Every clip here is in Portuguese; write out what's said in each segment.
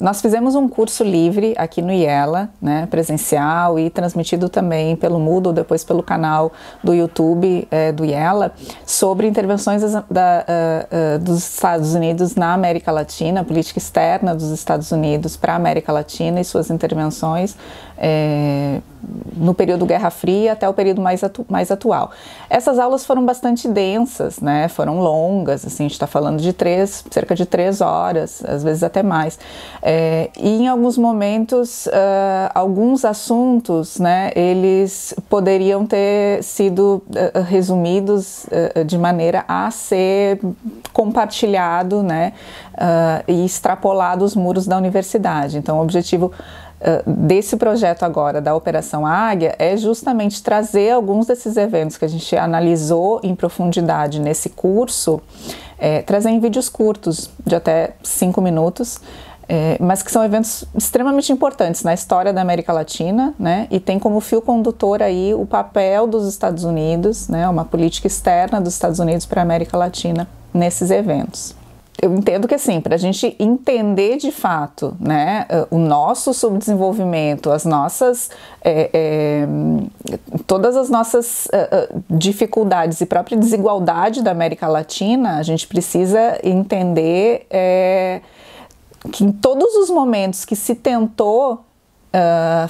nós fizemos um curso livre aqui no IELA, né, presencial e transmitido também pelo Moodle, depois pelo canal do YouTube é, do IELA, sobre intervenções da, uh, uh, dos Estados Unidos na América Latina, política externa dos Estados Unidos para a América Latina e suas intervenções é, no período Guerra Fria até o período mais, atu mais atual. Essas aulas foram bastante densas, né? Foram longas, assim, a gente está falando de três, cerca de três horas, às vezes até mais. É, e em alguns momentos, uh, alguns assuntos, né? Eles poderiam ter sido uh, resumidos uh, de maneira a ser compartilhado, né? e extrapolado os muros da universidade. Então, o objetivo desse projeto agora da Operação Águia é justamente trazer alguns desses eventos que a gente analisou em profundidade nesse curso, é, trazer em vídeos curtos de até cinco minutos. É, mas que são eventos extremamente importantes na história da América Latina, né? E tem como fio condutor aí o papel dos Estados Unidos, né? Uma política externa dos Estados Unidos para a América Latina nesses eventos eu entendo que assim, para a gente entender de fato né, eh, o nosso subdesenvolvimento, as nossas é, é, todas as nossas dificuldades e própria desigualdade da América Latina, a gente precisa entender que em todos os momentos que se tentou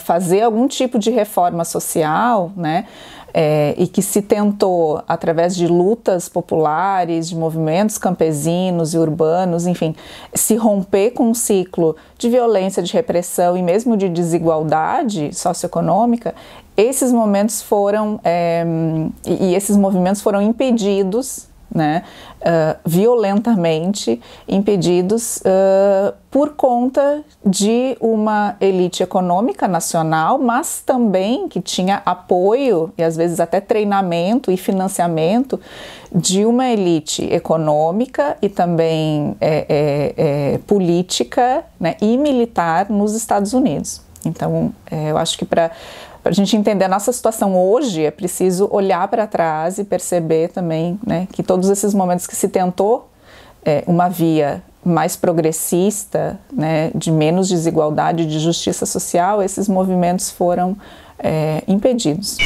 fazer algum tipo de reforma social, né, é, e que se tentou, através de lutas populares, de movimentos campesinos e urbanos, enfim, se romper com um ciclo de violência, de repressão e mesmo de desigualdade socioeconômica, esses momentos foram é, e esses movimentos foram impedidos né, uh, violentamente impedidos uh, por conta de uma elite econômica nacional, mas também que tinha apoio e às vezes até treinamento e financiamento de uma elite econômica e também é, é, é, política né, e militar nos Estados Unidos. Então, é, eu acho que para a gente entender a nossa situação hoje, é preciso olhar para trás e perceber também né, que todos esses momentos que se tentou é, uma via mais progressista, né, de menos desigualdade, de justiça social, esses movimentos foram é, impedidos.